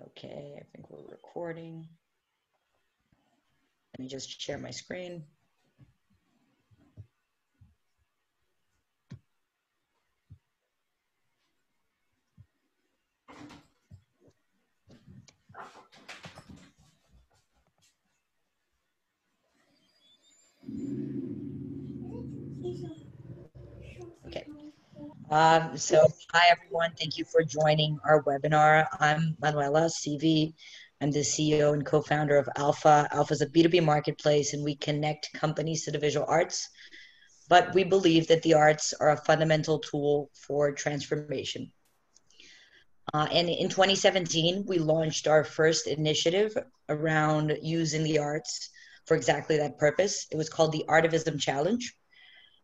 Okay, I think we're recording. Let me just share my screen. Okay. Um, so, hi everyone. Thank you for joining our webinar. I'm Manuela Seve. I'm the CEO and co-founder of Alpha. Alpha is a B2B marketplace, and we connect companies to the visual arts. But we believe that the arts are a fundamental tool for transformation. Uh, and in 2017, we launched our first initiative around using the arts for exactly that purpose. It was called the Artivism Challenge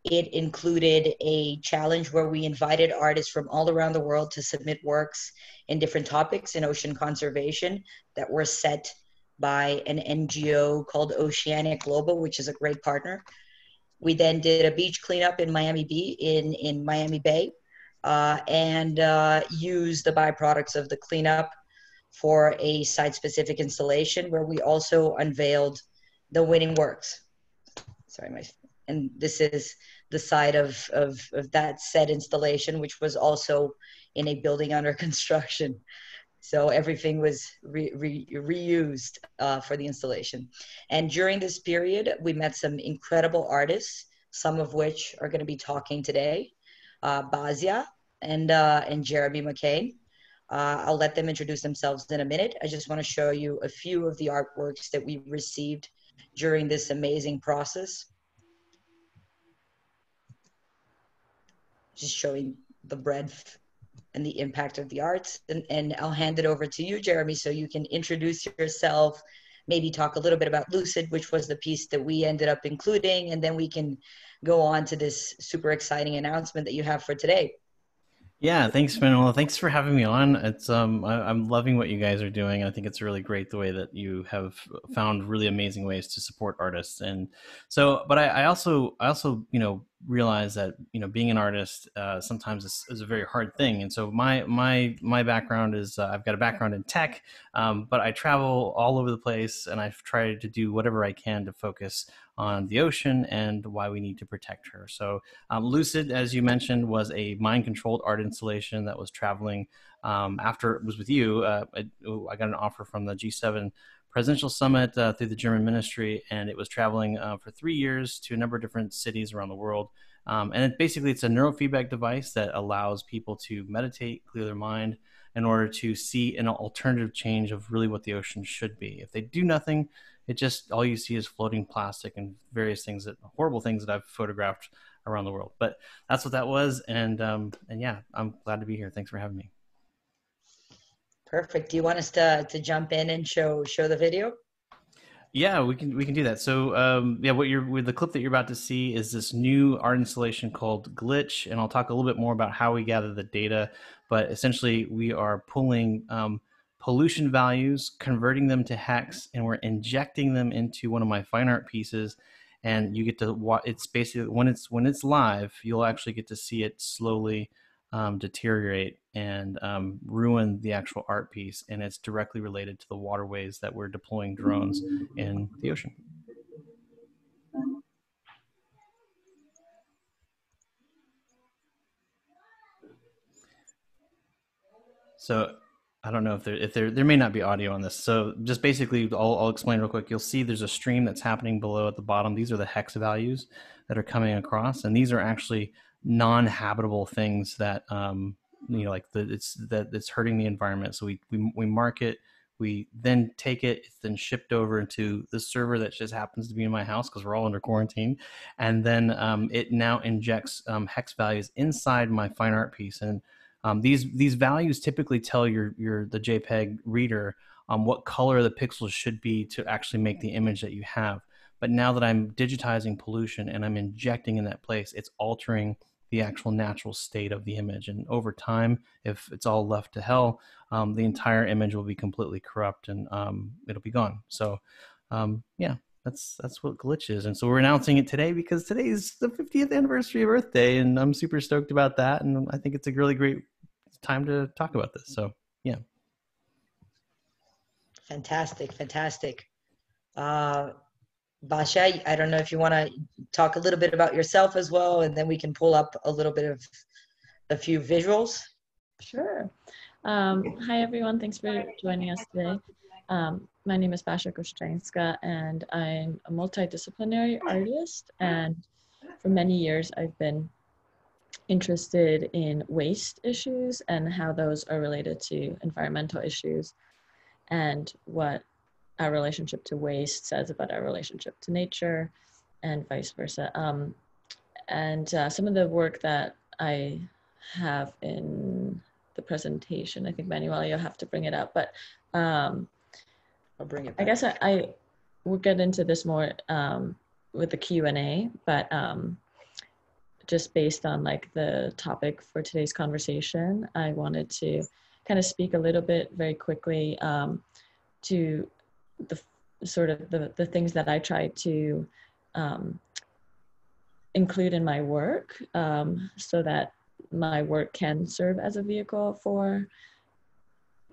it included a challenge where we invited artists from all around the world to submit works in different topics in ocean conservation that were set by an NGO called Oceanic Global, which is a great partner. We then did a beach cleanup in Miami Beach in, in Miami Bay uh, and uh, used the byproducts of the cleanup for a site-specific installation where we also unveiled the winning works. Sorry, my and this is the side of, of, of that said installation, which was also in a building under construction. So everything was re, re, reused uh, for the installation. And during this period, we met some incredible artists, some of which are going to be talking today. Uh, Basia and, uh, and Jeremy Mckane. Uh, I'll let them introduce themselves in a minute. I just want to show you a few of the artworks that we received during this amazing process. Just showing the breadth and the impact of the arts. And, and I'll hand it over to you, Jeremy, so you can introduce yourself, maybe talk a little bit about Lucid, which was the piece that we ended up including, and then we can go on to this super exciting announcement that you have for today. Yeah, thanks, Manuela. Thanks for having me on. It's um, I, am loving what you guys are doing. I think it's really great the way that you have found really amazing ways to support artists. And so, but I, I also, I also, you know, realize that you know being an artist uh, sometimes is, is, a very hard thing. And so my my my background is uh, I've got a background in tech, um, but I travel all over the place, and I've tried to do whatever I can to focus on the ocean and why we need to protect her. So, um, Lucid, as you mentioned, was a mind controlled art installation that was traveling um, after it was with you. Uh, I, I, got an offer from the G7 presidential summit uh, through the German ministry, and it was traveling uh, for three years to a number of different cities around the world. Um, and it, basically, it's a neurofeedback device that allows people to meditate, clear their mind, in order to see an alternative change of really what the ocean should be. If they do nothing, it just all you see is floating plastic and various things that horrible things that I've photographed around the world. But that's what that was, and um, and yeah, I'm glad to be here. Thanks for having me. Perfect. Do you want us to to jump in and show show the video? Yeah, we can we can do that. So um, yeah, what you're with the clip that you're about to see is this new art installation called Glitch, and I'll talk a little bit more about how we gather the data. But essentially, we are pulling um, pollution values, converting them to hex, and we're injecting them into one of my fine art pieces. And you get to watch. It's basically when it's when it's live, you'll actually get to see it slowly um, deteriorate and um, ruin the actual art piece. And it's directly related to the waterways that we're deploying drones in the ocean. So I don't know if there if there there may not be audio on this. So just basically, I'll, I'll explain real quick. You'll see there's a stream that's happening below at the bottom. These are the hex values that are coming across, and these are actually non-habitable things that um, you know like the, it's that it's hurting the environment. So we we we mark it. We then take it, it's then shipped over into the server that just happens to be in my house because we're all under quarantine, and then um, it now injects um, hex values inside my fine art piece and um, these these values typically tell your your the JPEG reader um, what color the pixels should be to actually make the image that you have. But now that I'm digitizing pollution and I'm injecting in that place, it's altering the actual natural state of the image. And over time, if it's all left to hell, um, the entire image will be completely corrupt and um, it'll be gone. So, um, yeah, that's that's what glitch is and so we're announcing it today because today is the 50th anniversary of earth day and i'm super stoked about that and i think it's a really great time to talk about this. So, yeah. Fantastic, fantastic. Uh, Basia, I don't know if you want to talk a little bit about yourself as well, and then we can pull up a little bit of a few visuals. Sure. Um, hi, everyone. Thanks for joining us today. Um, my name is Basia Goszczynska, and I'm a multidisciplinary artist. And for many years, I've been interested in waste issues and how those are related to environmental issues and what our relationship to waste says about our relationship to nature and vice versa. Um, and uh, some of the work that I have in the presentation, I think Manuel, you'll have to bring it up, but um, I'll bring it. I guess I, I will get into this more um, with the Q and A, but um, just based on like the topic for today's conversation, I wanted to kind of speak a little bit very quickly um, to the sort of the, the things that I try to um, include in my work um, so that my work can serve as a vehicle for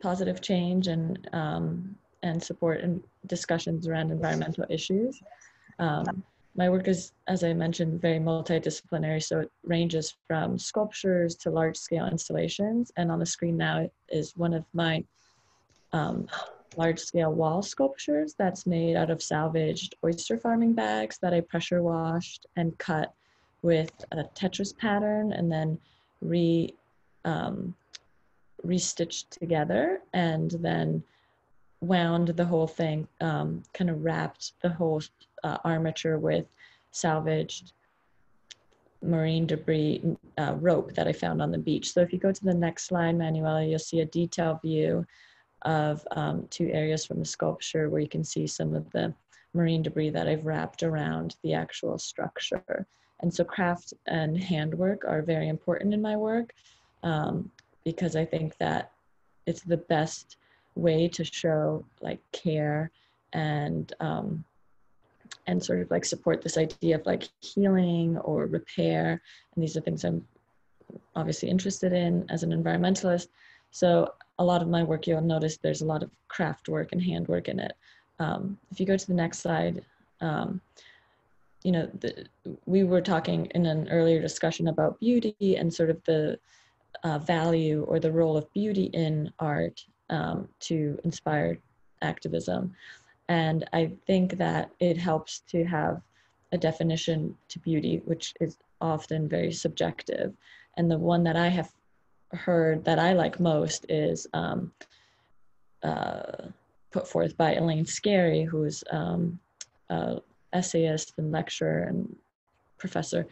positive change and um, and support and discussions around environmental issues. Um, my work is, as I mentioned, very multidisciplinary, so it ranges from sculptures to large scale installations. And on the screen now is one of my um, large scale wall sculptures that's made out of salvaged oyster farming bags that I pressure washed and cut with a Tetris pattern and then re um, restitched together and then wound the whole thing, um, kind of wrapped the whole uh, armature with salvaged marine debris uh, rope that I found on the beach. So if you go to the next slide, Manuela, you'll see a detailed view of um, two areas from the sculpture where you can see some of the marine debris that I've wrapped around the actual structure. And so craft and handwork are very important in my work um, because I think that it's the best way to show like care and um, and sort of like support this idea of like healing or repair. And these are things I'm obviously interested in as an environmentalist. So a lot of my work, you'll notice there's a lot of craft work and handwork in it. Um, if you go to the next slide, um, you know, the, we were talking in an earlier discussion about beauty and sort of the uh, value or the role of beauty in art um, to inspire activism. And I think that it helps to have a definition to beauty, which is often very subjective. And the one that I have heard that I like most is um, uh, put forth by Elaine Scarry, who's um, essayist and lecturer and professor.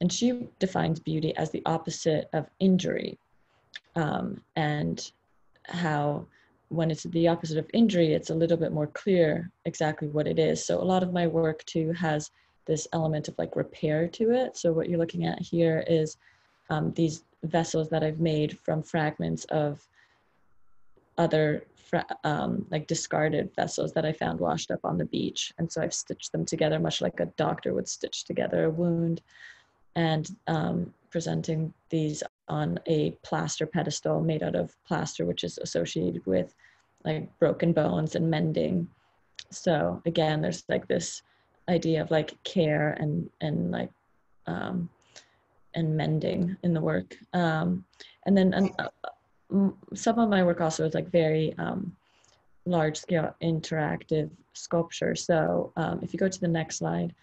And she defines beauty as the opposite of injury. Um, and how when it's the opposite of injury, it's a little bit more clear exactly what it is. So a lot of my work too has this element of like repair to it. So what you're looking at here is um, these vessels that I've made from fragments of other um, like discarded vessels that I found washed up on the beach. And so I've stitched them together much like a doctor would stitch together a wound and um, presenting these on a plaster pedestal made out of plaster, which is associated with like broken bones and mending. So again, there's like this idea of like care and and like um, and mending in the work. Um, and then uh, some of my work also is like very um, large scale interactive sculpture. So um, if you go to the next slide,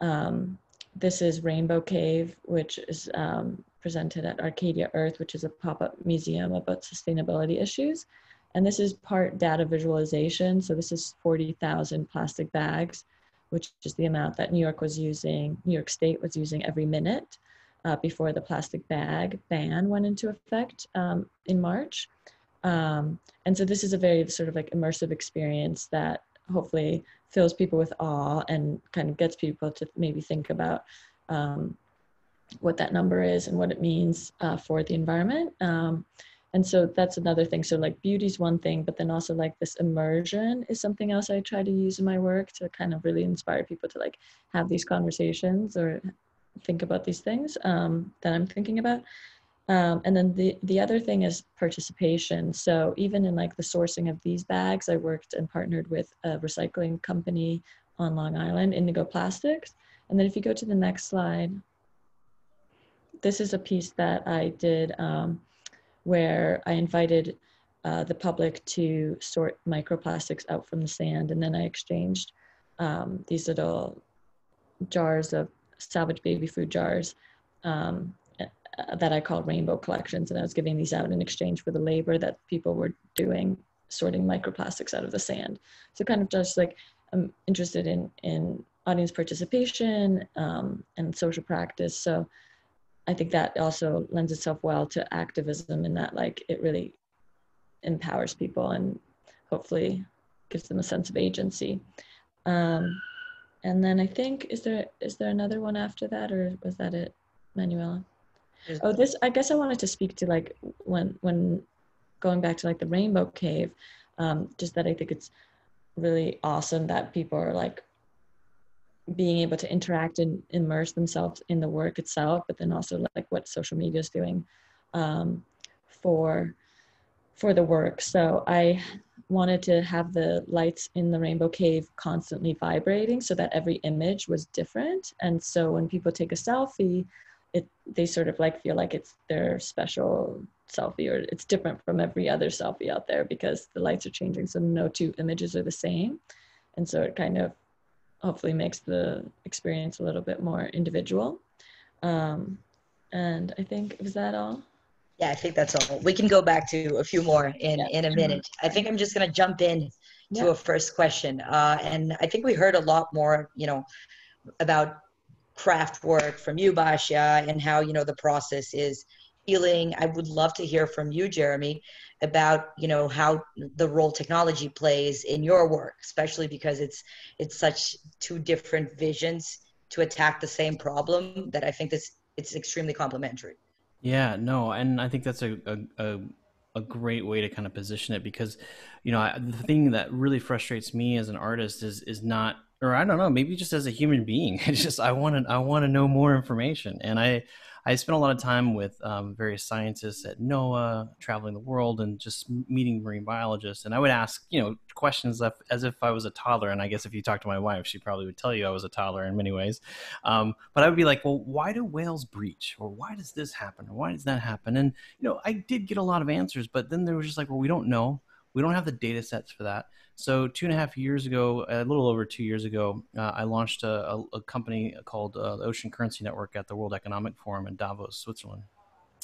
um, this is Rainbow Cave, which is um, presented at Arcadia Earth, which is a pop-up museum about sustainability issues. And this is part data visualization. So this is 40,000 plastic bags, which is the amount that New York was using, New York State was using every minute uh, before the plastic bag ban went into effect um, in March. Um, and so this is a very sort of like immersive experience that hopefully fills people with awe and kind of gets people to maybe think about um, what that number is and what it means uh, for the environment. Um, and so that's another thing. So like beauty is one thing, but then also like this immersion is something else I try to use in my work to kind of really inspire people to like have these conversations or think about these things um, that I'm thinking about. Um, and then the, the other thing is participation. So even in like the sourcing of these bags, I worked and partnered with a recycling company on Long Island, Indigo Plastics. And then if you go to the next slide, this is a piece that I did um, where I invited uh, the public to sort microplastics out from the sand. And then I exchanged um, these little jars of salvage baby food jars um, uh, that I called rainbow collections. And I was giving these out in exchange for the labor that people were doing sorting microplastics out of the sand. So kind of just like I'm interested in, in audience participation um, and social practice. So I think that also lends itself well to activism in that like it really empowers people and hopefully gives them a sense of agency. Um, and then I think is there is there another one after that or was that it, Manuela? Oh, this I guess I wanted to speak to like when when going back to like the Rainbow Cave, um, just that I think it's really awesome that people are like being able to interact and immerse themselves in the work itself, but then also like what social media is doing um, for for the work. So I wanted to have the lights in the rainbow cave constantly vibrating so that every image was different. And so when people take a selfie, it they sort of like feel like it's their special selfie or it's different from every other selfie out there because the lights are changing so no two images are the same and so it kind of hopefully makes the experience a little bit more individual. Um, and I think, was that all? Yeah, I think that's all. We can go back to a few more in, yeah. in a minute. I think I'm just going to jump in to a first question. Uh, and I think we heard a lot more, you know, about craft work from you, Basia, and how, you know, the process is healing. I would love to hear from you, Jeremy, about you know how the role technology plays in your work, especially because it's it's such two different visions to attack the same problem that I think this it's extremely complementary. Yeah, no, and I think that's a, a, a great way to kind of position it because you know I, the thing that really frustrates me as an artist is is not or I don't know maybe just as a human being it's just I want to I want to know more information and I I spent a lot of time with um, various scientists at NOAA, traveling the world, and just meeting marine biologists. And I would ask, you know, questions as if I was a toddler. And I guess if you talk to my wife, she probably would tell you I was a toddler in many ways. Um, but I would be like, well, why do whales breach, or why does this happen, or why does that happen? And you know, I did get a lot of answers, but then there was just like, well, we don't know. We don't have the data sets for that. So two and a half years ago, a little over two years ago, uh, I launched a, a, a company called uh, the Ocean Currency Network at the World Economic Forum in Davos, Switzerland.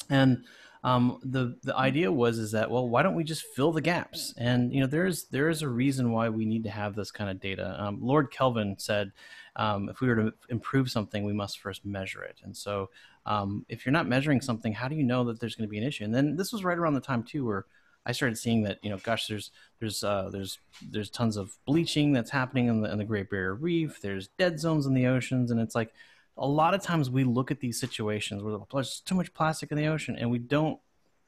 And um, the the idea was is that well, why don't we just fill the gaps? And you know, there's there is a reason why we need to have this kind of data. Um, Lord Kelvin said, um, if we were to improve something, we must first measure it. And so, um, if you're not measuring something, how do you know that there's going to be an issue? And then this was right around the time too where I started seeing that you know, gosh, there's there's uh, there's there's tons of bleaching that's happening in the in the Great Barrier Reef. There's dead zones in the oceans, and it's like a lot of times we look at these situations where there's too much plastic in the ocean, and we don't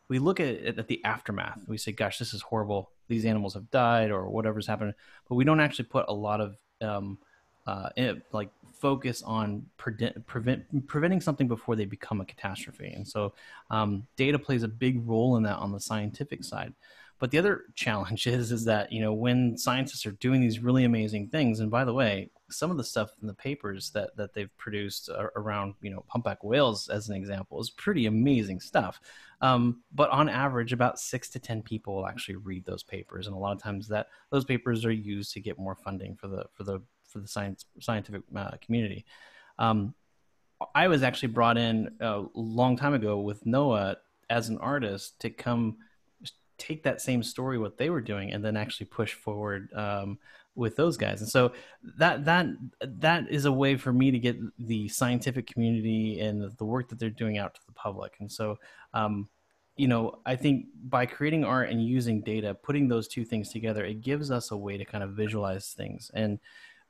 we look at it at the aftermath. We say, gosh, this is horrible. These animals have died, or whatever's happened, but we don't actually put a lot of um, uh, like focus on prevent, prevent, preventing something before they become a catastrophe. And so um, data plays a big role in that on the scientific side. But the other challenge is is that you know when scientists are doing these really amazing things, and by the way, some of the stuff in the papers that that they've produced around you know humpback whales as an example is pretty amazing stuff. Um, but on average, about six to ten people will actually read those papers, and a lot of times that those papers are used to get more funding for the for the for the science scientific uh, community. Um, I was actually brought in a long time ago with NOAA as an artist to come take that same story, what they were doing, and then actually push forward um, with those guys. And so that that that is a way for me to get the scientific community and the work that they're doing out to the public. And so, um, you know, I think by creating art and using data, putting those two things together, it gives us a way to kind of visualize things and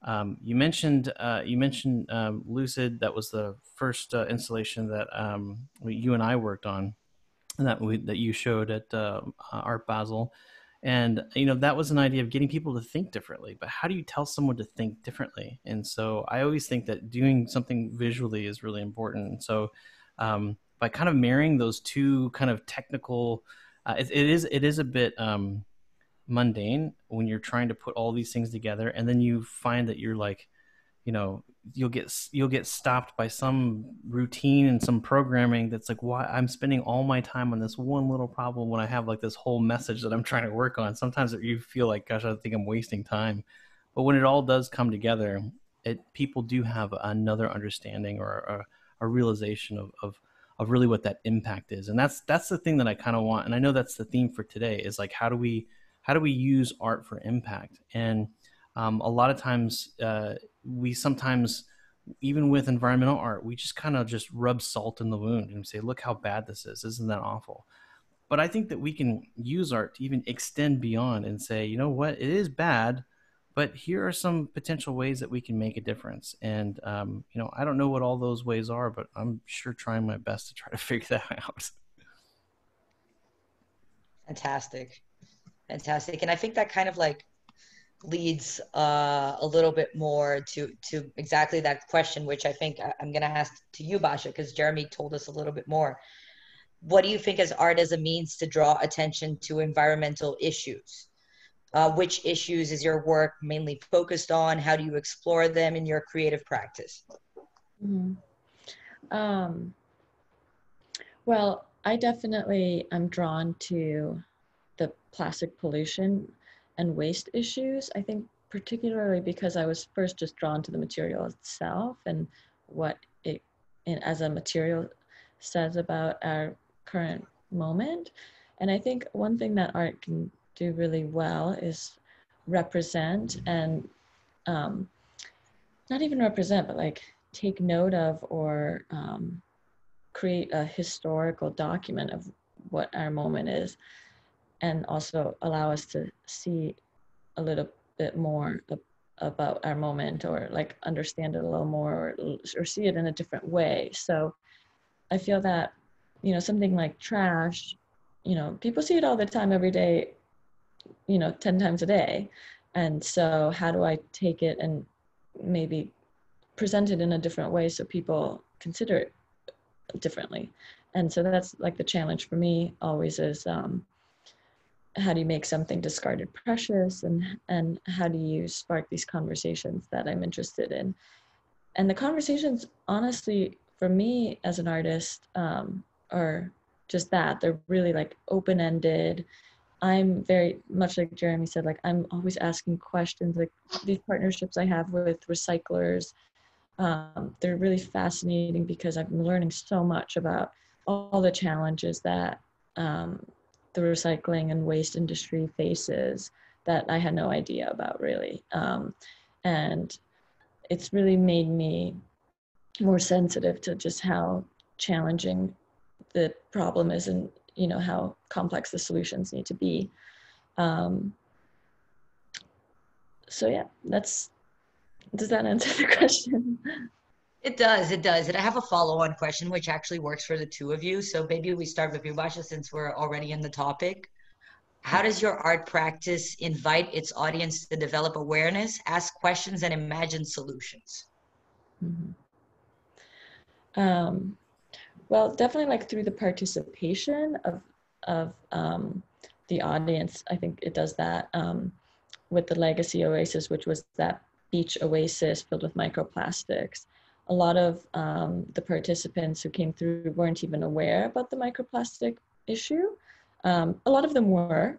um, you mentioned uh, you mentioned um, Lucid. That was the first uh, installation that um, you and I worked on, and that we, that you showed at uh, Art Basel. And you know that was an idea of getting people to think differently. But how do you tell someone to think differently? And so I always think that doing something visually is really important. So um, by kind of marrying those two kind of technical, uh, it, it is it is a bit um, mundane when you're trying to put all these things together, and then you find that you're like, you know, you'll get you'll get stopped by some routine and some programming that's like why i'm spending all my time on this one little problem when i have like this whole message that i'm trying to work on. Sometimes you feel like gosh i think i'm wasting time. But when it all does come together it people do have another understanding or a, a realization of, of of really what that impact is. And that's that's the thing that i kind of want and i know that's the theme for today is like how do we how do we use art for impact? And um, a lot of times uh, we sometimes even with environmental art we just kind of just rub salt in the wound and say look how bad this is. Isn't that awful? But i think that we can use art to even extend beyond and say you know what? It is bad but here are some potential ways that we can make a difference. And um, you know i don't know what all those ways are but i'm sure trying my best to try to figure that out. Fantastic fantastic and i think that kind of like leads uh, a little bit more to to exactly that question, which I think I'm going to ask to you, Basia, because Jeremy told us a little bit more. What do you think as art as a means to draw attention to environmental issues? Uh, which issues is your work mainly focused on? How do you explore them in your creative practice? Mm-hmm. Um, well, I definitely am drawn to the plastic pollution and waste issues. I think particularly because I was first just drawn to the material itself and what it as a material says about our current moment. And I think one thing that art can do really well is represent and um, not even represent, but like take note of or um, create a historical document of what our moment is and also allow us to see a little bit more about our moment or like understand it a little more or, or see it in a different way. So i feel that you know something like trash you know people see it all the time every day you know 10 times a day. And so how do i take it and maybe present it in a different way so people consider it differently? And so that's like the challenge for me always is um, how do you make something discarded precious and and how do you spark these conversations that i'm interested in? And the conversations honestly for me as an artist um, are just that. They're really like open-ended. I'm very much like jeremy said like i'm always asking questions like these partnerships i have with recyclers um, they're really fascinating because i'm learning so much about all the challenges that um, the recycling and waste industry faces that I had no idea about really. Um, and it's really made me more sensitive to just how challenging the problem is and you know how complex the solutions need to be. Um, so yeah, that's does that answer the question? It does. It does. And I have a follow on question, which actually works for the two of you. So maybe we start with you, Basia, since we're already in the topic. How does your art practice invite its audience to develop awareness, ask questions, and imagine solutions? Mm-hmm. Um, well, definitely like through the participation of, of um, the audience. I think it does that um, with the Legacy Oasis, which was that beach oasis filled with microplastics a lot of um, the participants who came through weren't even aware about the microplastic issue. Um, a lot of them were,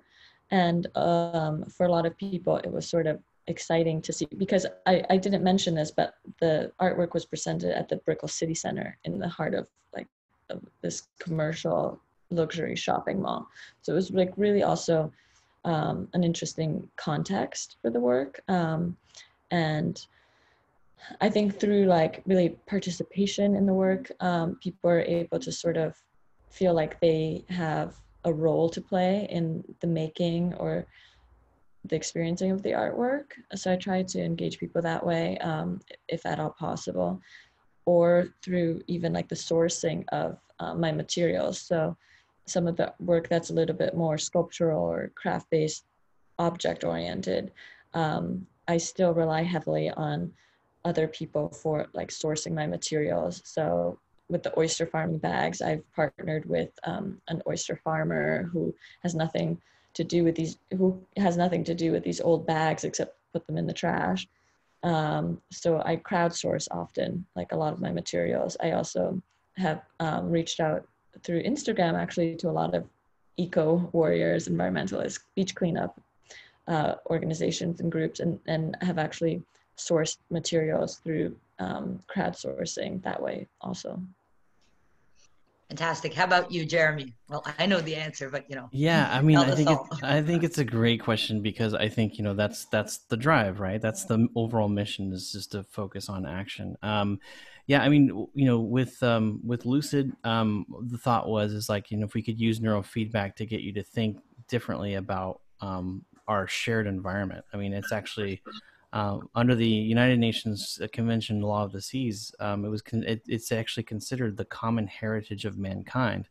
and um, for a lot of people, it was sort of exciting to see because I, I didn't mention this, but the artwork was presented at the Brickell City Center in the heart of like of this commercial luxury shopping mall. So it was like really also um, an interesting context for the work, um, and I think through like really participation in the work, um, people are able to sort of feel like they have a role to play in the making or the experiencing of the artwork. So I try to engage people that way, um, if at all possible, or through even like the sourcing of uh, my materials. So some of the work that's a little bit more sculptural or craft based, object oriented, um, I still rely heavily on other people for like sourcing my materials. So with the oyster farming bags, I've partnered with um, an oyster farmer who has nothing to do with these, who has nothing to do with these old bags except put them in the trash. Um, so I crowdsource often, like a lot of my materials. I also have um, reached out through Instagram actually to a lot of eco warriors, environmentalists, beach cleanup uh, organizations and groups, and, and have actually sourced materials through um, crowdsourcing that way also. Fantastic. How about you, Jeremy? Well, I know the answer, but you know. Yeah, I mean, I think it's, I think it's a great question because I think you know that's that's the drive, right? That's the overall mission is just to focus on action. Um, yeah, I mean, you know, with um, with Lucid, um, the thought was is like you know if we could use neurofeedback to get you to think differently about um, our shared environment. I mean, it's actually uh, under the United Nations Convention Law of the Seas, um, it was con- it, it's actually considered the common heritage of mankind.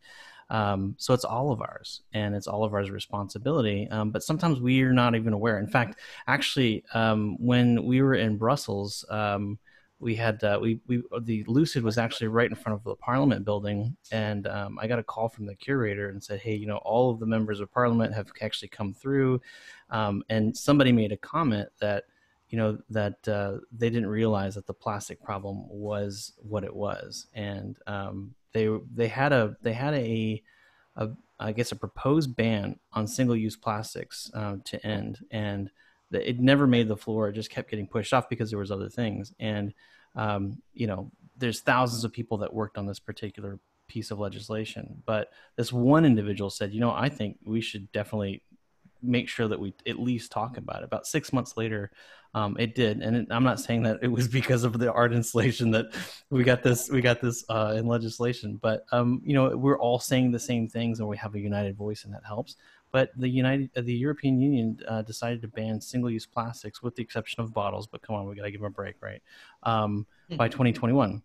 Um, so it's all of ours, and it's all of ours responsibility. Um, but sometimes we are not even aware. In fact, actually, um, when we were in Brussels, um, we had uh, we we the Lucid was actually right in front of the Parliament building, and I got a call from the curator and said, "Hey, you know, all of the members of Parliament have actually come through," and somebody made a comment that you know that uh, they didn't realize that the plastic problem was what it was, and um, they they had a they had a, a I guess a proposed ban on single use plastics uh, to end, and the, it never made the floor. It just kept getting pushed off because there was other things, and um, you know there's thousands of people that worked on this particular piece of legislation, but this one individual said, you know, I think we should definitely make sure that we at least talk about it. About six months later, um, it did, and it, I'm not saying that it was because of the art installation that we got this we got this uh, in legislation, but um, you know we're all saying the same things, and we have a united voice, and that helps. But the United, uh, the European Union uh, decided to ban single-use plastics, with the exception of bottles. But come on, we got to give them a break, right? Um, by 2021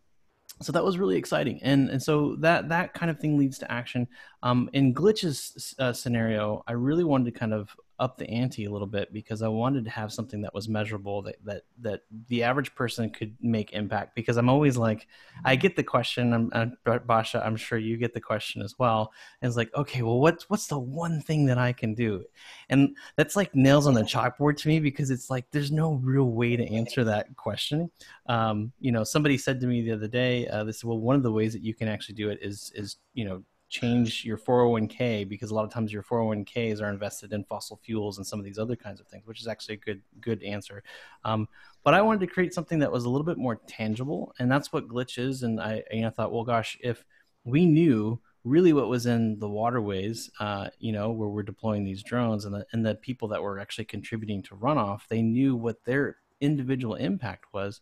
so that was really exciting and and so that that kind of thing leads to action um, in glitch's uh, scenario i really wanted to kind of up the ante a little bit because I wanted to have something that was measurable that that that the average person could make impact. Because I'm always like, I get the question. I'm, I'm Basia. I'm sure you get the question as well. And it's like, okay, well, what's what's the one thing that I can do? And that's like nails on the chalkboard to me because it's like there's no real way to answer that question. Um, you know, somebody said to me the other day, uh, this well, one of the ways that you can actually do it is is you know change your 401k because a lot of times your 401ks are invested in fossil fuels and some of these other kinds of things, which is actually a good good answer. Um, but I wanted to create something that was a little bit more tangible, and that's what glitch is. And I, you know, thought, well, gosh, if we knew really what was in the waterways, uh, you know, where we're deploying these drones, and the and the people that were actually contributing to runoff, they knew what their individual impact was,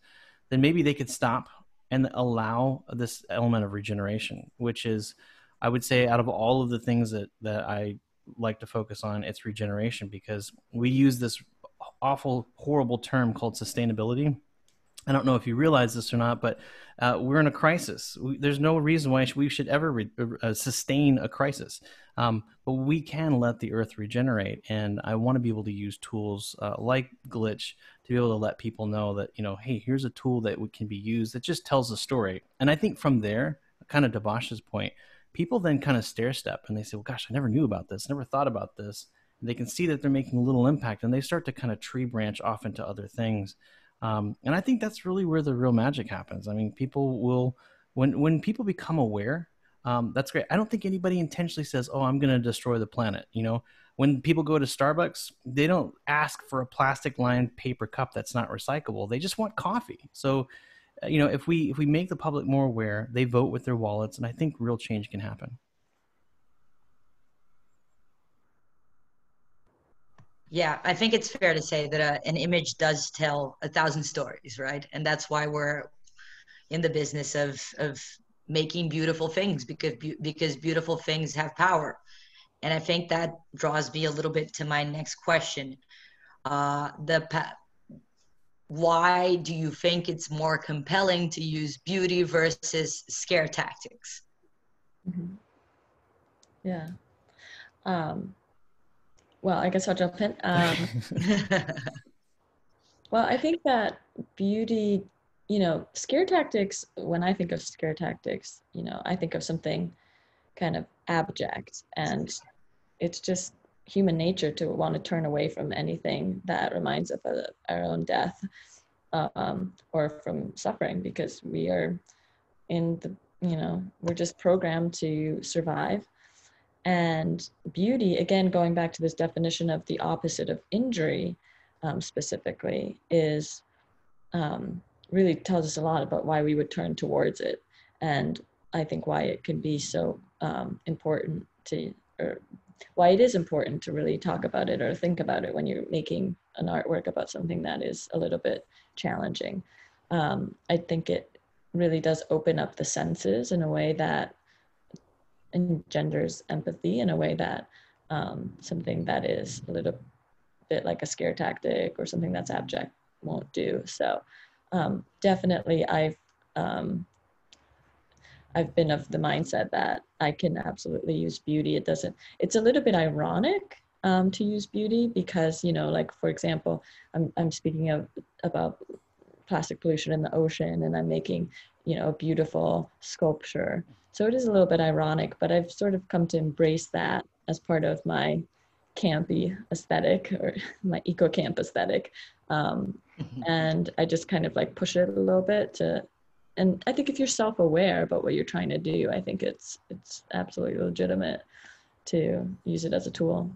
then maybe they could stop and allow this element of regeneration, which is I would say out of all of the things that that I like to focus on, it's regeneration because we use this awful, horrible term called sustainability. I don't know if you realize this or not, but uh, we're in a crisis. We, there's no reason why we should ever re- uh, sustain a crisis. Um, but we can let the earth regenerate. And I want to be able to use tools uh, like Glitch to be able to let people know that, you know, hey, here's a tool that can be used that just tells a story. And I think from there, kind of to point, people then kind of stair step and they say, well, gosh, I never knew about this, never thought about this. And they can see that they're making a little impact and they start to kind of tree branch off into other things. Um, and I think that's really where the real magic happens. I mean, people will, when, when people become aware, um, that's great. I don't think anybody intentionally says, oh, I'm going to destroy the planet. You know, when people go to Starbucks, they don't ask for a plastic lined paper cup that's not recyclable. They just want coffee. So you know, if we if we make the public more aware, they vote with their wallets, and I think real change can happen. Yeah, I think it's fair to say that uh, an image does tell a thousand stories, right? And that's why we're in the business of of making beautiful things because because beautiful things have power. And I think that draws me a little bit to my next question. Uh, the why do you think it's more compelling to use beauty versus scare tactics? Mm-hmm. Yeah. Um, well, I guess I'll jump in. Um, well, I think that beauty you know, scare tactics, when I think of scare tactics, you know, I think of something kind of abject and it's just human nature to want to turn away from anything that reminds us of our own death um, or from suffering because we are in the you know we're just programmed to survive. And beauty again going back to this definition of the opposite of injury um, specifically is um, really tells us a lot about why we would turn towards it and i think why it can be so um, important to or why it is important to really talk about it or think about it when you're making an artwork about something that is a little bit challenging. Um, I think it really does open up the senses in a way that engenders empathy in a way that um, something that is a little bit like a scare tactic or something that's abject won't do. So um, definitely I've um, I've been of the mindset that I can absolutely use beauty. It doesn't, it's a little bit ironic um, to use beauty because, you know, like for example, I'm, I'm speaking of about plastic pollution in the ocean and I'm making, you know, a beautiful sculpture. So it is a little bit ironic, but I've sort of come to embrace that as part of my campy aesthetic or my eco camp aesthetic. Um, and I just kind of like push it a little bit to and I think if you're self-aware about what you're trying to do, I think it's it's absolutely legitimate to use it as a tool.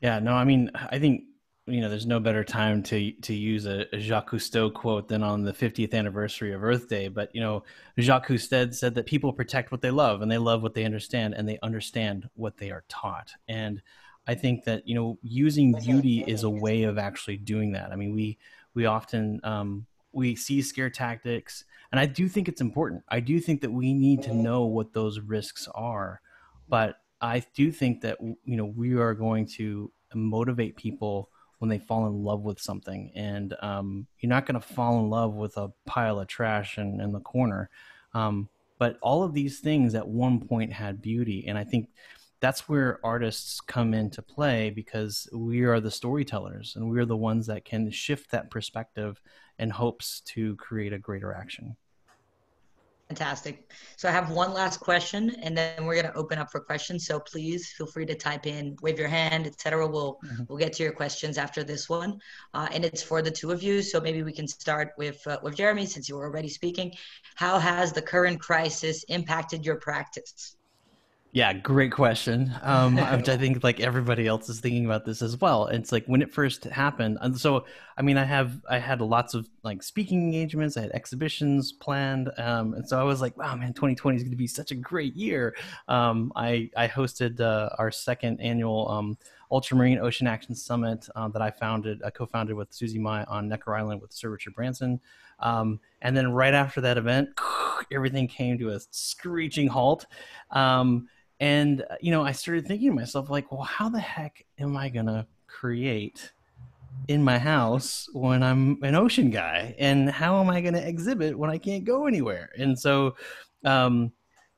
Yeah, no, I mean, I think you know, there's no better time to to use a, a Jacques Cousteau quote than on the 50th anniversary of Earth Day. But you know, Jacques Cousteau said that people protect what they love, and they love what they understand, and they understand what they are taught. And I think that you know, using beauty is a way of actually doing that. I mean, we we often um, we see scare tactics and i do think it's important. I do think that we need to know what those risks are. But i do think that you know we are going to motivate people when they fall in love with something. And um, you're not going to fall in love with a pile of trash in, in the corner. Um, but all of these things at one point had beauty. And i think that's where artists come into play because we are the storytellers and we're the ones that can shift that perspective and hopes to create a greater action. Fantastic. So I have one last question, and then we're going to open up for questions. So please feel free to type in, wave your hand, etc. We'll mm-hmm. we'll get to your questions after this one, uh, and it's for the two of you. So maybe we can start with uh, with Jeremy, since you were already speaking. How has the current crisis impacted your practice? Yeah, great question. Um, which I think like everybody else is thinking about this as well. And it's like when it first happened. And so, I mean, I have I had lots of like speaking engagements. I had exhibitions planned, um, and so I was like, wow, man, 2020 is going to be such a great year. Um, I I hosted uh, our second annual um, Ultramarine Ocean Action Summit uh, that I founded, uh, co-founded with Susie Mai on Necker Island with Sir Richard Branson. Um, and then right after that event, everything came to a screeching halt. Um, and uh, you know i started thinking to myself like well how the heck am i gonna create in my house when i'm an ocean guy? And how am i gonna exhibit when i can't go anywhere? And so um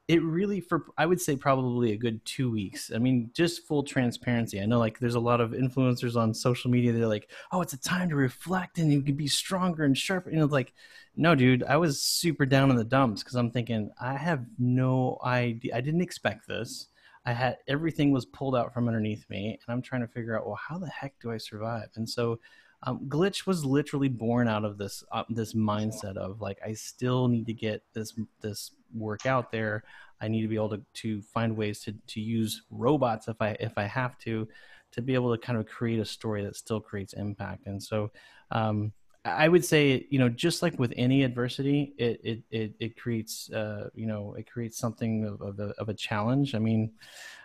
it really for i would say probably a good two weeks. I mean just full transparency. I know like there's a lot of influencers on social media they're like oh it's a time to reflect and you can be stronger and sharper. You know like no dude i was super down in the dumps because i'm thinking i have no idea i didn't expect this. I had everything was pulled out from underneath me and i'm trying to figure out well how the heck do i survive? And so um, glitch was literally born out of this uh, this mindset of like i still need to get this this work out there. I need to be able to, to find ways to, to use robots if i if i have to to be able to kind of create a story that still creates impact. And so um, I would say, you know, just like with any adversity, it it it, it creates, uh, you know, it creates something of, of, a, of a challenge. I mean,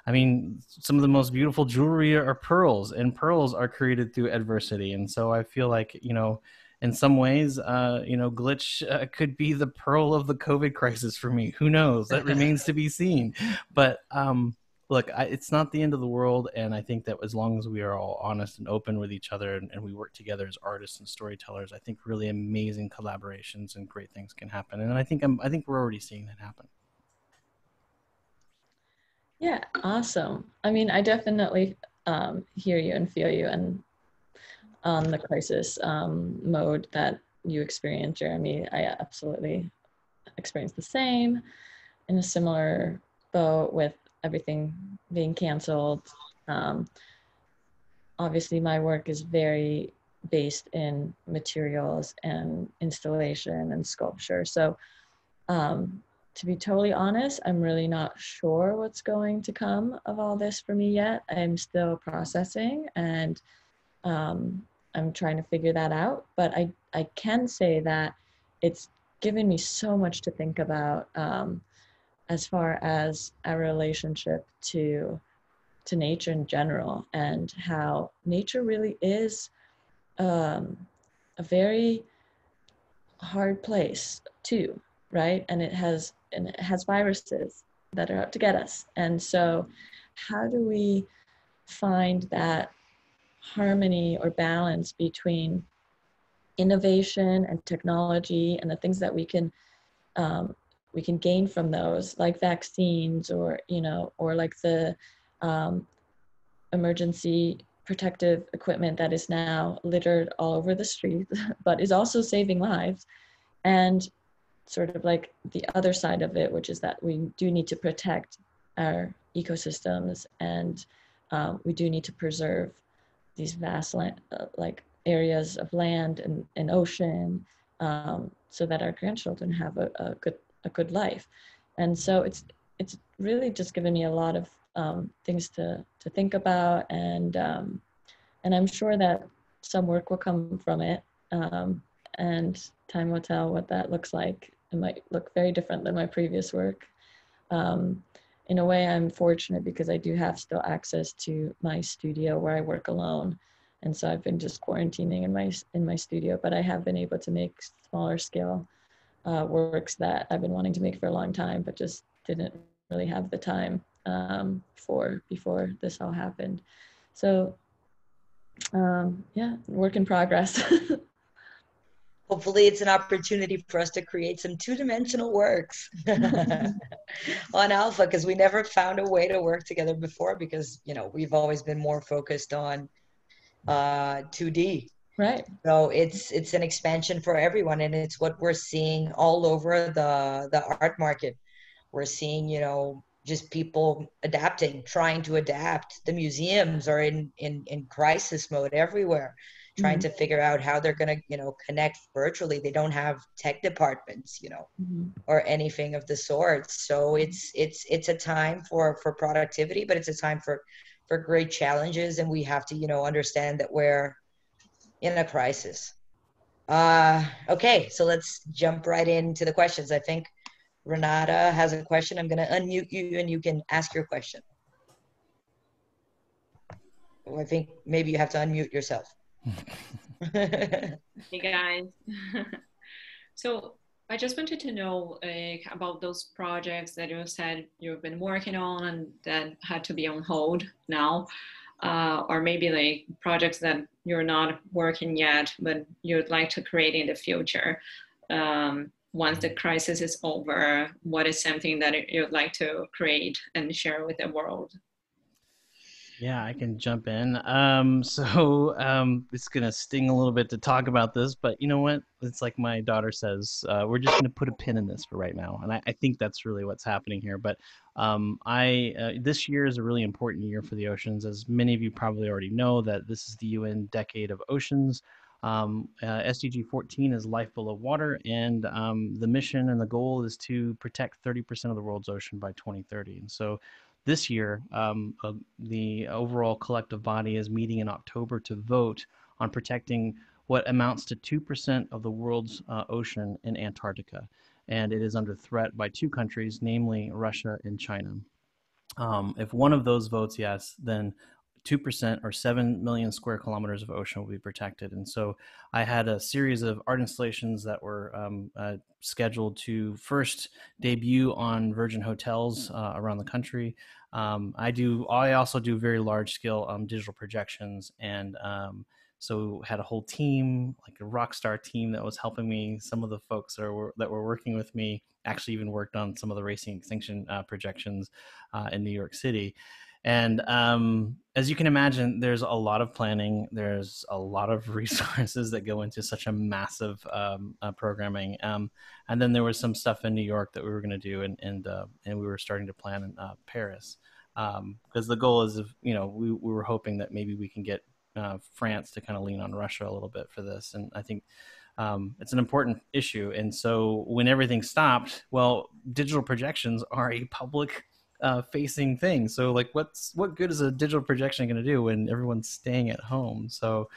I mean, some of the most beautiful jewelry are pearls, and pearls are created through adversity. And so I feel like, you know, in some ways, uh, you know, glitch uh, could be the pearl of the COVID crisis for me. Who knows? That remains to be seen. But um, look, I, it's not the end of the world, and I think that as long as we are all honest and open with each other, and, and, we work together as artists and storytellers, I think really amazing collaborations and great things can happen. And I think I'm, I think we're already seeing that happen. Yeah, awesome. I mean, I definitely um, hear you and feel you, and on the crisis um, mode that you experienced, Jeremy. I absolutely experienced the same in a similar boat with everything being canceled. Um, obviously, my work is very based in materials and installation and sculpture. So, um, to be totally honest, I'm really not sure what's going to come of all this for me yet. I'm still processing and um, I'm trying to figure that out. But I, I can say that it's given me so much to think about um, as far as our relationship to to nature in general and how nature really is um, a very hard place too right? And it has and it has viruses that are out to get us. And so how do we find that harmony or balance between innovation and technology and the things that we can um, we can gain from those like vaccines or you know or like the um, emergency protective equipment that is now littered all over the street but is also saving lives. And sort of like the other side of it which is that we do need to protect our ecosystems and um, we do need to preserve these vast land, uh, like areas of land and, and ocean um, so that our grandchildren have a, a good a good life. And so it's it's really just given me a lot of um, things to to think about and um, and I'm sure that some work will come from it um, and time will tell what that looks like. It might look very different than my previous work. Um, in a way i'm fortunate because i do have still access to my studio where i work alone. And so i've been just quarantining in my in my studio but i have been able to make smaller scale uh, works that i've been wanting to make for a long time but just didn't really have the time um, for before this all happened. So um, yeah work in progress. Hopefully it's an opportunity for us to create some two-dimensional works on alpha because we never found a way to work together before because you know we've always been more focused on uh, 2d right. So it's it's an expansion for everyone and it's what we're seeing all over the the art market. We're seeing you know just people adapting trying to adapt. The museums are in in in crisis mode everywhere trying mm-hmm. to figure out how they're going to you know connect virtually. They don't have tech departments you know mm-hmm. or anything of the sort. So it's it's it's a time for for productivity but it's a time for for great challenges and we have to you know understand that we're in a crisis. Uh okay so let's jump right into the questions. I think renata has a question. I'm going to unmute you and you can ask your question. I think maybe you have to unmute yourself. Hey guys. so I just wanted to know uh, about those projects that you said you've been working on and that had to be on hold now, uh, or maybe like projects that you're not working yet, but you'd like to create in the future. Um, once the crisis is over, what is something that you'd like to create and share with the world? Yeah, I can jump in. Um, so um, it's gonna sting a little bit to talk about this, but you know what? It's like my daughter says, uh, we're just gonna put a pin in this for right now, and I, I think that's really what's happening here. But um, I uh, this year is a really important year for the oceans, as many of you probably already know that this is the UN Decade of Oceans. Um, uh, SDG 14 is life below water, and um, the mission and the goal is to protect 30% of the world's ocean by 2030. And so this year, um, uh, the overall collective body is meeting in October to vote on protecting what amounts to 2% of the world's uh, ocean in Antarctica. And it is under threat by two countries, namely Russia and China. Um, if one of those votes yes, then 2% or 7 million square kilometers of ocean will be protected. And so I had a series of art installations that were um, uh, scheduled to first debut on Virgin Hotels uh, around the country. Um, I do. I also do very large scale um, digital projections, and um, so had a whole team, like a rock star team, that was helping me. Some of the folks that were that were working with me actually even worked on some of the racing extinction uh, projections uh, in New York City and um, as you can imagine, there's a lot of planning. There's a lot of resources that go into such a massive um, uh, programming. Um, and then there was some stuff in New York that we were going to do, and and uh, and we were starting to plan in uh, Paris because um, the goal is, of you know, we, we were hoping that maybe we can get uh, France to kind of lean on Russia a little bit for this, and I think. Um, it's an important issue, and so when everything stopped, well, digital projections are a public uh, facing thing. So like, what's what good is a digital projection going to do when everyone's staying at home? So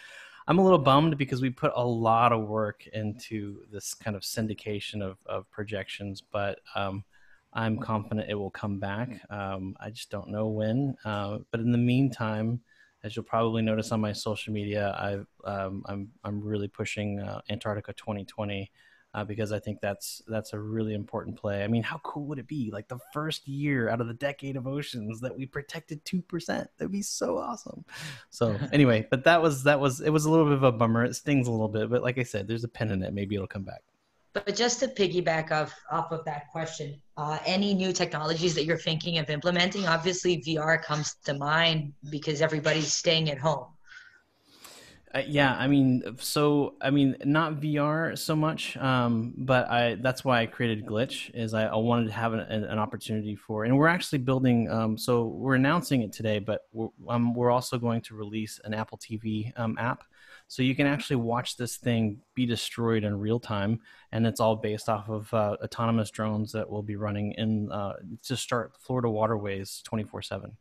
I'm a little bummed because we put a lot of work into this kind of syndication of, of projections, but um, I'm confident it will come back. Um, I just don't know when. Uh, but in the meantime, as you'll probably notice on my social media, I've, um, I'm I'm really pushing uh, Antarctica 2020 uh, because I think that's that's a really important play. I mean, how cool would it be? Like the first year out of the decade of oceans that we protected two percent. That'd be so awesome. So anyway, but that was that was it was a little bit of a bummer. It stings a little bit, but like I said, there's a pin in it. Maybe it'll come back. But just to piggyback off off of that question, uh, any new technologies that you're thinking of implementing? Obviously, VR comes to mind because everybody's staying at home. Uh, yeah, I mean, so I mean, not VR so much, um, but I that's why I created Glitch is I, I wanted to have an, an, opportunity for, and we're actually building. Um, so we're announcing it today, but we're, um, we're also going to release an Apple TV um, app, so you can actually watch this thing be destroyed in real time, and it's all based off of uh, autonomous drones that will be running in uh, to start Florida waterways twenty four seven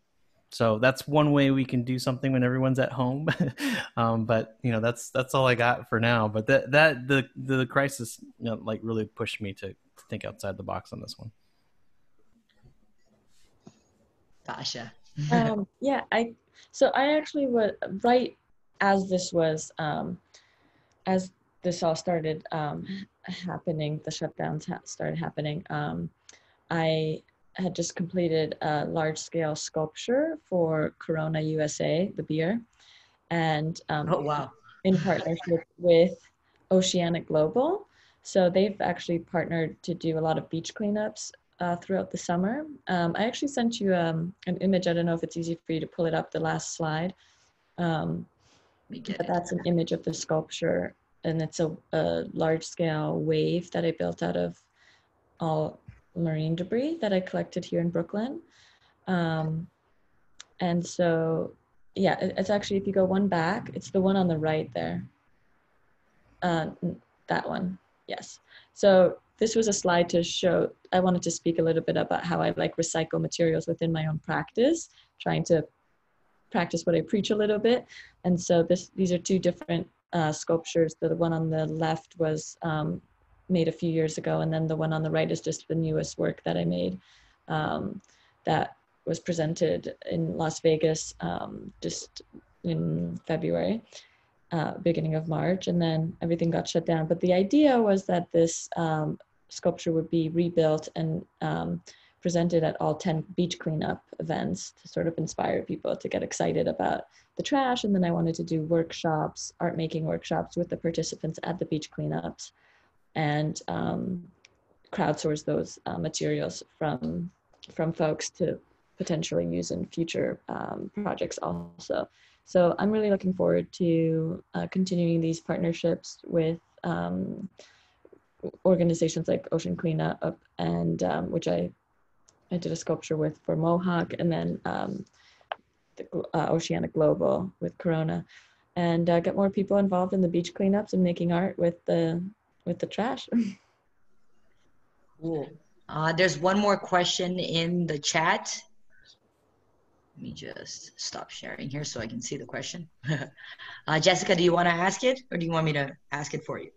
so that's one way we can do something when everyone's at home. Um, but you know that's that's all i got for now. But that that the the crisis you know, like really pushed me to think outside the box on this one. Basia. um, yeah i so i actually was right as this was um, as this all started um, happening the shutdowns ha- started happening um, i had just completed a large scale sculpture for Corona USA, the beer. And um, oh, wow. in partnership with Oceanic Global. So they've actually partnered to do a lot of beach cleanups uh, throughout the summer. Um, I actually sent you um, an image. I don't know if it's easy for you to pull it up, the last slide. Um, but that's an image of the sculpture, and it's a, a large scale wave that I built out of all marine debris that I collected here in Brooklyn. Um, and so, yeah, it's actually, if you go one back, it's the one on the right there. Uh, that one, yes. So this was a slide to show, I wanted to speak a little bit about how I like recycle materials within my own practice, trying to practice what I preach a little bit. And so this, these are two different uh, sculptures. The one on the left was um, made a few years ago, and then the one on the right is just the newest work that I made um, that was presented in Las Vegas um, just in February, uh, beginning of March, and then everything got shut down. But the idea was that this um, sculpture would be rebuilt and um, presented at all 10 beach cleanup events to sort of inspire people to get excited about the trash. And then I wanted to do workshops, art making workshops with the participants at the beach cleanups and um, crowdsource those uh, materials from from folks to potentially use in future um, projects also. So I'm really looking forward to uh, continuing these partnerships with um, organizations like Ocean Cleanup and um, which I I did a sculpture with for Mohawk and then um, the uh, Oceanic Global with Corona and uh, get more people involved in the beach cleanups and making art with the with the trash. cool. Uh, there's one more question in the chat. Let me just stop sharing here so I can see the question. uh, Jessica, do you want to ask it or do you want me to ask it for you?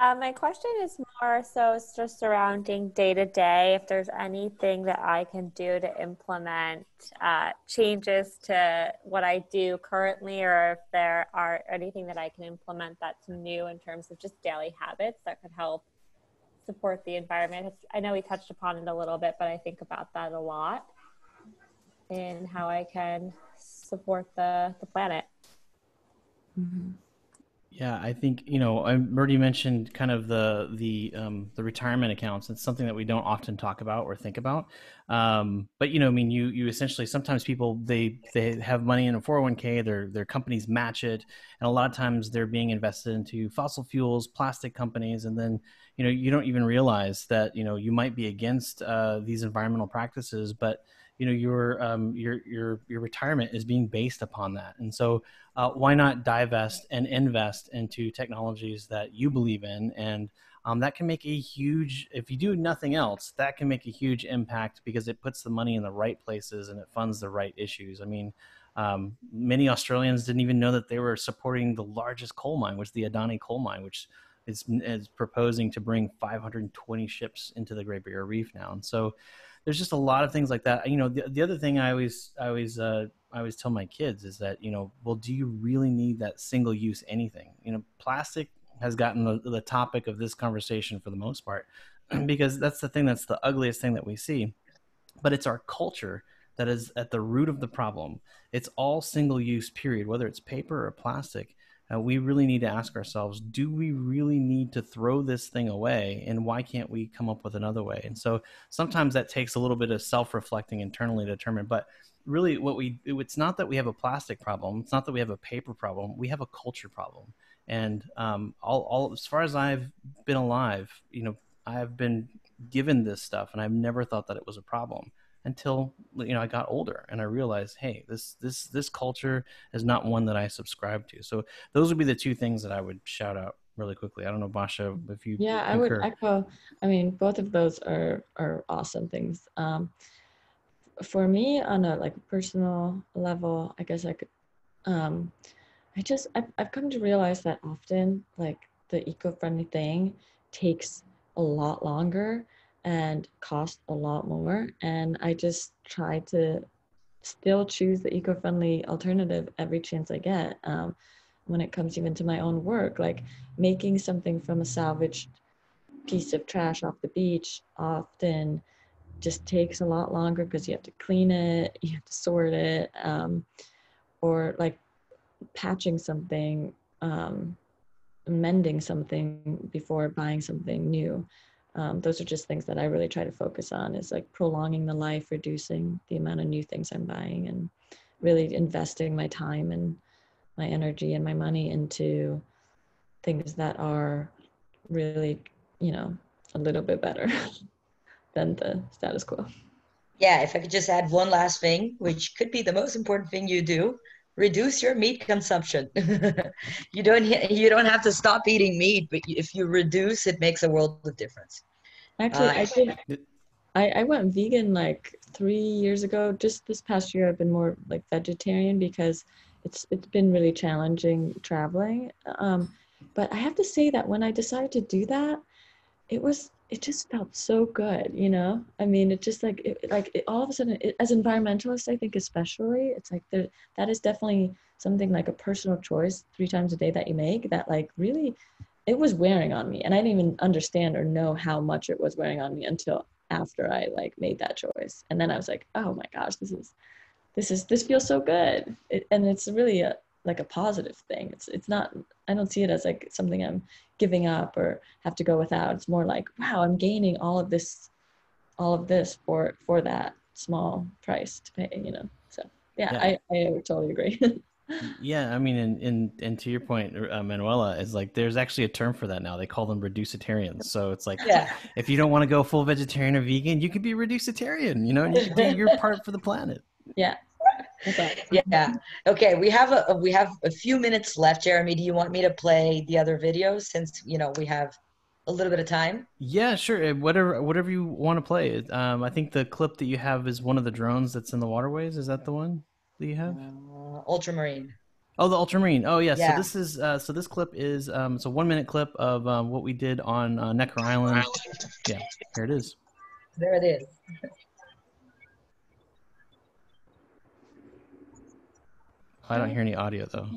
Uh, my question is more so it's just surrounding day to day. If there's anything that I can do to implement uh, changes to what I do currently, or if there are anything that I can implement that's new in terms of just daily habits that could help support the environment. I know we touched upon it a little bit, but I think about that a lot in how I can support the, the planet. Mm-hmm. Yeah, I think you know. I already mentioned kind of the the um, the retirement accounts. It's something that we don't often talk about or think about. Um, but you know, I mean, you you essentially sometimes people they they have money in a four hundred one k. Their their companies match it, and a lot of times they're being invested into fossil fuels, plastic companies, and then you know you don't even realize that you know you might be against uh, these environmental practices, but you know your um, your your your retirement is being based upon that. And so uh, why not divest and invest into technologies that you believe in? And um, that can make a huge if you do nothing else that can make a huge impact because it puts the money in the right places and it funds the right issues. I mean um, many australians didn't even know that they were supporting the largest coal mine which is the adani coal mine which is, is proposing to bring 520 ships into the great barrier reef now and so there's just a lot of things like that. You know, the, the other thing I always I always uh, I always tell my kids is that you know, well, do you really need that single use anything? You know, plastic has gotten the, the topic of this conversation for the most part because that's the thing that's the ugliest thing that we see, but it's our culture that is at the root of the problem. It's all single use, period, whether it's paper or plastic uh, we really need to ask ourselves do we really need to throw this thing away? And why can't we come up with another way? And so sometimes that takes a little bit of self-reflecting internally to determine but really what we it's not that we have a plastic problem it's not that we have a paper problem we have a culture problem. And um, all, all as far as i've been alive you know i've been given this stuff and i've never thought that it was a problem until you know I got older and I realized, hey, this this this culture is not one that I subscribe to. So those would be the two things that I would shout out really quickly. I don't know, Basia, if you yeah, concur. I would echo. I mean, both of those are are awesome things. Um, for me, on a like personal level, I guess I could. Um, I just I've, I've come to realize that often, like the eco-friendly thing takes a lot longer and cost a lot more. And I just try to still choose the eco-friendly alternative every chance I get. Um, when it comes even to my own work, like making something from a salvaged piece of trash off the beach often just takes a lot longer because you have to clean it, you have to sort it, um, or like patching something, um, mending something before buying something new um, those are just things that I really try to focus on is like prolonging the life, reducing the amount of new things I'm buying, and really investing my time and my energy and my money into things that are really, you know, a little bit better than the status quo. Yeah, if I could just add one last thing, which could be the most important thing you do, reduce your meat consumption. you don't you don't have to stop eating meat, but if you reduce, it makes a world of difference. Actually, uh, I did. I, I went vegan like three years ago. Just this past year, I've been more like vegetarian because it's it's been really challenging traveling. Um, but I have to say that when I decided to do that, it was it just felt so good you know? I mean it just like it, like it, all of a sudden it, as environmentalists i think especially it's like there that is definitely something like a personal choice three times a day that you make that like really it was wearing on me. And i didn't even understand or know how much it was wearing on me until after i like made that choice. And then i was like oh my gosh this is this is this feels so good. It, and it's really a like a positive thing. It's it's not i don't see it as like something i'm giving up or have to go without. It's more like wow i'm gaining all of this all of this for for that small price to pay you know? So yeah, yeah. I, I totally agree. Yeah i mean and, and and to your point uh, manuela is like there's actually a term for that now. They call them reducitarians. So it's like yeah. if you don't want to go full vegetarian or vegan you could be reducitarian you know and you can do your part for the planet. Yeah yeah. Okay. We have a we have a few minutes left. Jeremy, do you want me to play the other videos since you know we have a little bit of time? Yeah, sure. Uh, whatever whatever you want to play. Um, I think the clip that you have is one of the drones that's in the waterways. Is that the one that you have? Uh, ultramarine. Oh, the ultramarine. Oh, yeah. yeah. So this is uh, so this clip is um, it's a one minute clip of um, what we did on uh, Necker Island. Yeah, here it is. There it is. I don't hear any audio though.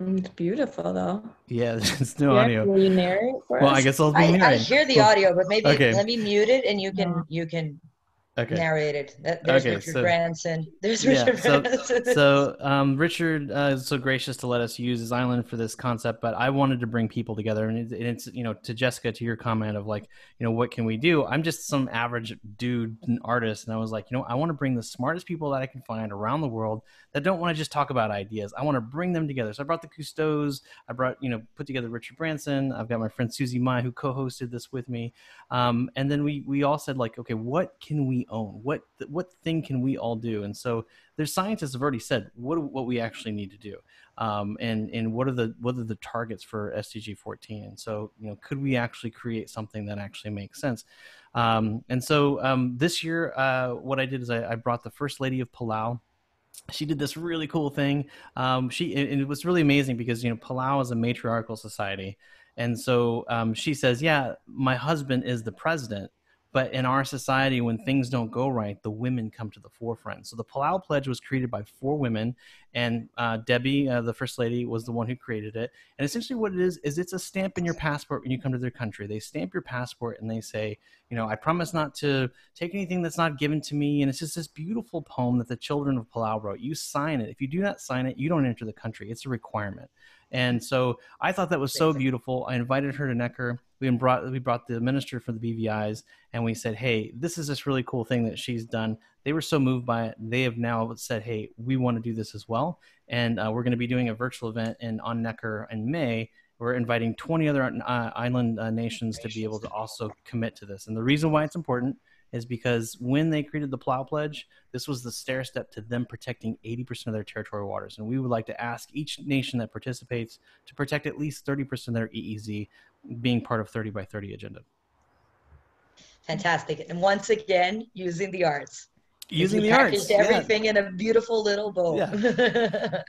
Mm, it's beautiful though. Yeah, there's no yeah, audio. Will you narrate for well, us? I guess I'll be I, narrating. I hear the audio, but maybe okay. let me mute it and you can you can Okay. narrated. There's Okay, Richard so- Branson. There's Richard so- Branson. so um, Richard uh, is so gracious to let us use his island for this concept, but I wanted to bring people together, and it's, it's you know to Jessica to your comment of like you know what can we do? I'm just some average dude an artist, and I was like you know I want to bring the smartest people that I can find around the world that don't want to just talk about ideas. I want to bring them together. So I brought the Cousteaus, I brought you know put together Richard Branson. I've got my friend Susie Mai who co-hosted this with me, um, and then we we all said like okay what can we own? What what thing can we all do? And so there's scientists have already said what what we actually need to do, um, and and what are the what are the targets for SDG 14? And so you know, could we actually create something that actually makes sense? Um, and so um, this year, uh, what I did is I, I brought the first lady of Palau. She did this really cool thing. Um, she and it was really amazing because you know Palau is a matriarchal society, and so um, she says, "Yeah, my husband is the president." But in our society, when things don't go right, the women come to the forefront. So the Palau Pledge was created by four women, and uh, Debbie, uh, the first lady, was the one who created it. And essentially, what it is is it's a stamp in your passport when you come to their country. They stamp your passport and they say, you know, I promise not to take anything that's not given to me. And it's just this beautiful poem that the children of Palau wrote. You sign it. If you do not sign it, you don't enter the country. It's a requirement. And so I thought that was so beautiful. I invited her to Necker. We brought we brought the minister for the BVI's, and we said, "Hey, this is this really cool thing that she's done." They were so moved by it. They have now said, "Hey, we want to do this as well." And uh, we're going to be doing a virtual event in on Necker in May. We're inviting 20 other uh, island uh, nations to be able to also commit to this. And the reason why it's important is because when they created the Palau Pledge, this was the stair step to them protecting 80% of their territorial waters. And we would like to ask each nation that participates to protect at least 30% of their EEZ, being part of 30 by 30 agenda. Fantastic. And once again, using the arts. Using the arts. packaged yeah. everything in a beautiful little bow.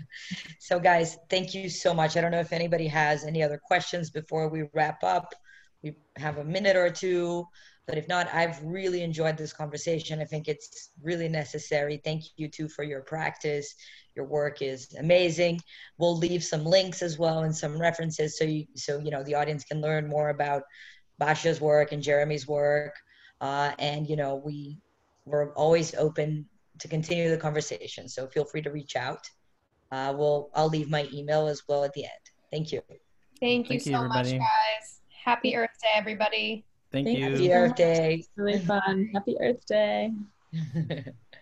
so, guys, thank you so much. I don't know if anybody has any other questions before we wrap up. We have a minute or two, but if not, I've really enjoyed this conversation. I think it's really necessary. Thank you too for your practice. Your work is amazing. We'll leave some links as well and some references so you so you know the audience can learn more about Basia's work and Jeremy's work. Uh, and you know we we're always open to continue the conversation. So feel free to reach out. Uh, we'll I'll leave my email as well at the end. Thank you. Thank you Thank so everybody. much, guys. Happy Earth Day, everybody. Thank, Thank you. Happy Earth Day. Really fun. Happy Earth Day.